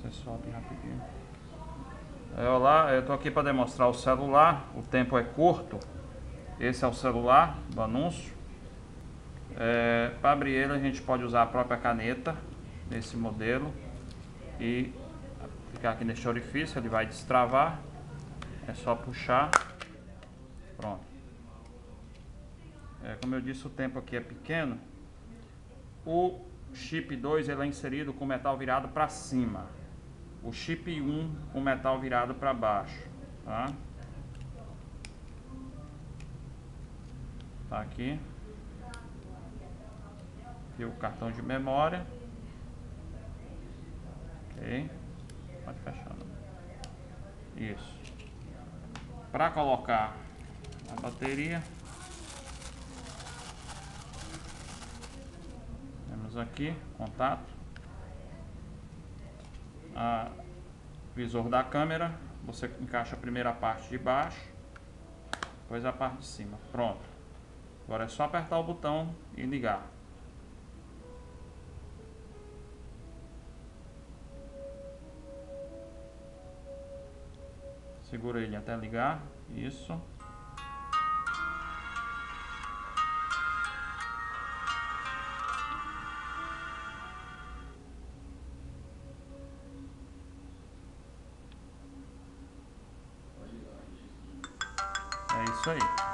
Você sobe rapidinho. É, olá, eu tô aqui para demonstrar o celular. O tempo é curto. Esse é o celular do anúncio. É, para abrir ele a gente pode usar a própria caneta nesse modelo e ficar aqui neste orifício, ele vai destravar. É só puxar. Pronto. É, como eu disse, o tempo aqui é pequeno. O chip 2 ele é inserido com o metal virado para cima. O chip 1 com o metal virado para baixo. Tá? Tá aqui. Aqui o cartão de memória. Ok. Pode fechar. Isso. Para colocar a bateria. Temos aqui contato. A visor da câmera. Você encaixa a primeira parte de baixo. Depois a parte de cima. Pronto. Agora é só apertar o botão e ligar. Segura ele até ligar. Isso. É isso aí.